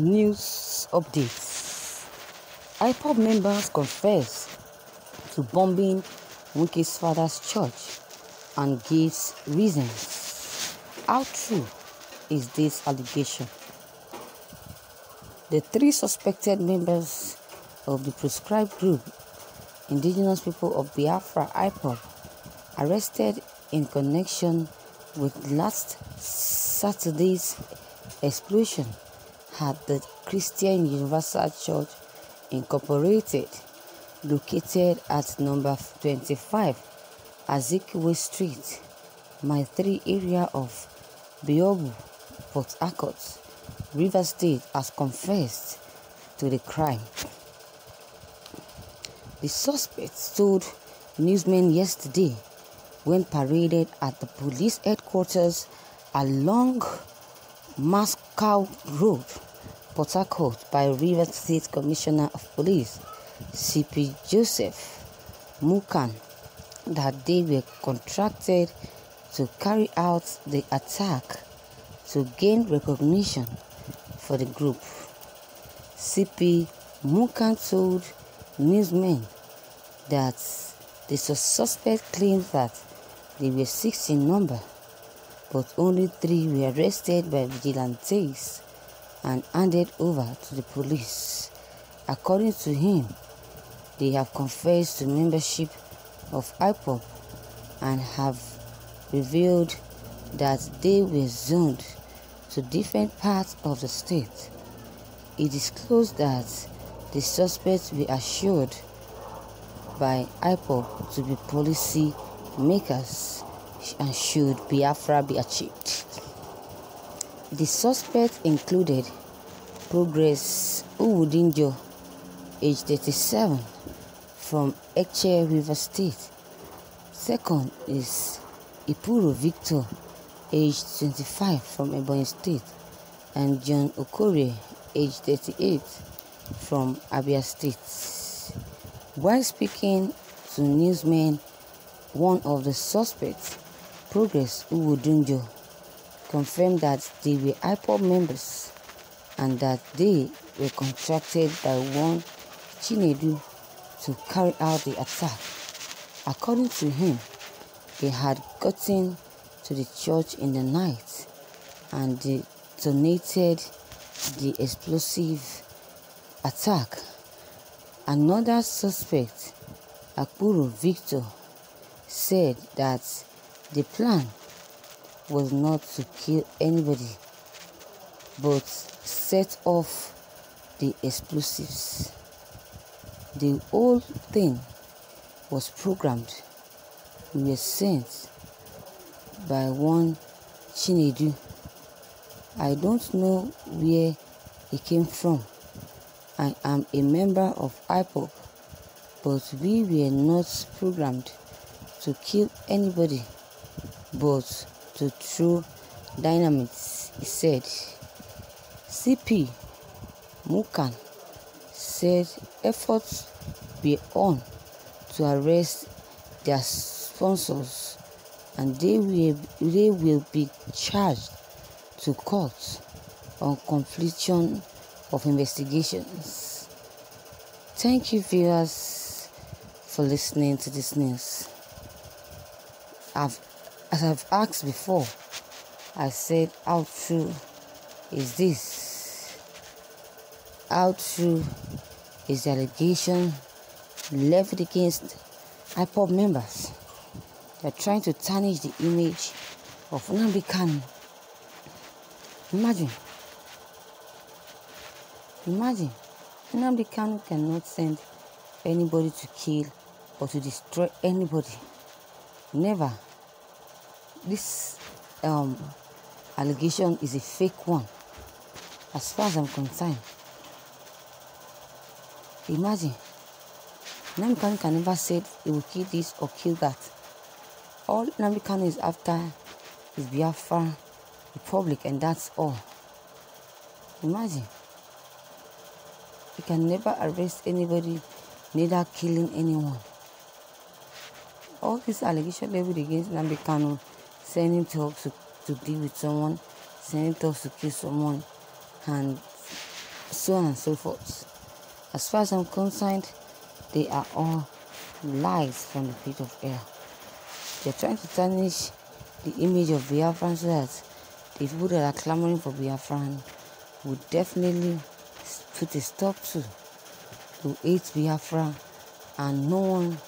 News updates. IPOB members confess to bombing Wike's father's church and gives reasons. How true is this allegation? The three suspected members of the proscribed group, Indigenous People of Biafra IPOB, arrested in connection with last Saturday's explosion at the Christian Universal Church Incorporated, located at number 25 Azikiwe Street, Mile 3 area of Diobu, Port Harcourt, River State, has confessed to the crime. The suspect told newsmen yesterday when paraded at the police headquarters along Moscow Road, Port Harcourt by River State Commissioner of Police, CP Joseph Mukan, that they were contracted to carry out the attack to gain recognition for the group. CP Mukan told newsmen that the suspect claimed that they were six in number, but only three were arrested by vigilantes and handed over to the police. According to him, they have confessed to membership of IPOB and have revealed that they were zoned to different parts of the state. He disclosed that the suspects were assured by IPOB to be policy makers and should Biafra be achieved. The suspects included Progress Uwudinjo, age 37, from Etche River State. Second is Ipuro Victor, age 25, from Ebonyi State. And John Okore, age 38, from Abia State. While speaking to newsmen, one of the suspects, Progress Uwudinjo, confirmed that they were IPOB members and that they were contracted by one Chinedu to carry out the attack. According to him, they had gotten to the church in the night and detonated the explosive attack. Another suspect, Akpuru Victor, said that the plan was not to kill anybody but set off the explosives. The whole thing was programmed. We were sent by one Chinedu. I don't know where he came from. I am a member of IPOB, but we were not programmed to kill anybody but to throw dynamite, he said. CP Mukan said efforts were on to arrest their sponsors and they will, they will be charged to court on completion of investigations. Thank you viewers for listening to this news. I've, as I've asked before, I said how true is this? How true is the allegation levied against IPOB members? They're trying to tarnish the image of Nnamdi Kanu. Imagine. Imagine. Nnamdi Kanu cannot send anybody to kill or to destroy anybody. Never. This um, allegation is a fake one as far as I'm concerned. Imagine, Nnamdi Kanu can never say he will kill this or kill that. All Nnamdi Kanu is after is Biafra Republic and that's all. Imagine. He can never arrest anybody, neither killing anyone. All these allegations leveled against Nnamdi Kanu, sending talks to, to deal with someone, sending talks to kill someone, and so on and so forth. As far as I'm concerned, they are all lies from the pit of hell. They're trying to tarnish the image of Biafran so that the people that are clamoring for Biafran would definitely put a stop to to hate Biafra and no one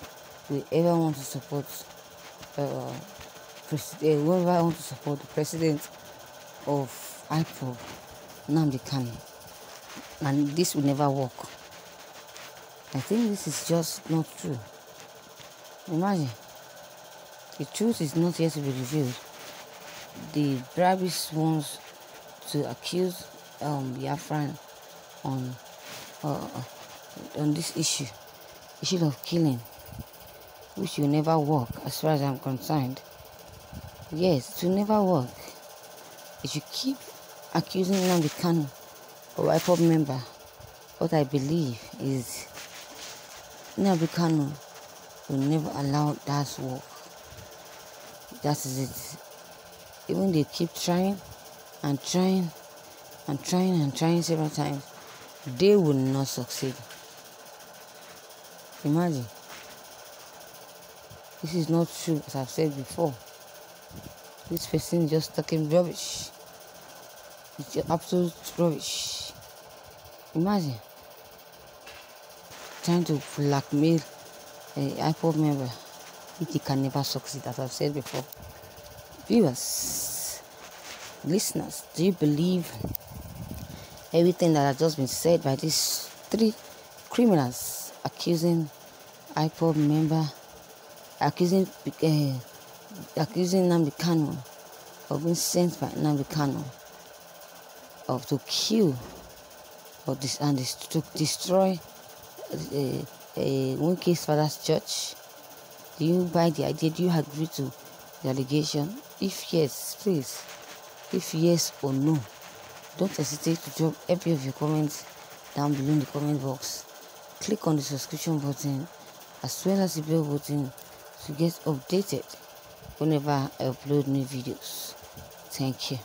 will ever want to support uh, president, whoever want to support the president of IPOB, Nnamdi Kanu. And this will never work. I think this is just not true. Imagine. The truth is not yet to be revealed. The bribest ones to accuse um, Biafran on uh, on this issue, issue of killing, which will never work as far as I'm concerned. Yes, to never work. If you keep accusing Nnamdi Kanu of IPOB member, what I believe is Nnamdi Kanu will never allow that work. That is it. Even they keep trying and trying and trying and trying several times, they will not succeed. Imagine. This is not true, as I've said before. This person just talking rubbish. It's absolute rubbish. Imagine trying to blackmail a IPOB member he can never succeed, as I've said before. Viewers, listeners, do you believe everything that has just been said by these three criminals accusing IPOB member, accusing uh, accusing Nnamdi Kanu of being sent by Nnamdi Kanu of to kill or dis- and dis- to destroy uh, uh, Winke's father's church? Do you buy the idea? Do you agree to the allegation? If yes, please. If yes or no, don't hesitate to drop every of your comments down below in the comment box. Click on the subscription button as well as the bell button to get updated whenever I upload new videos. Thank you.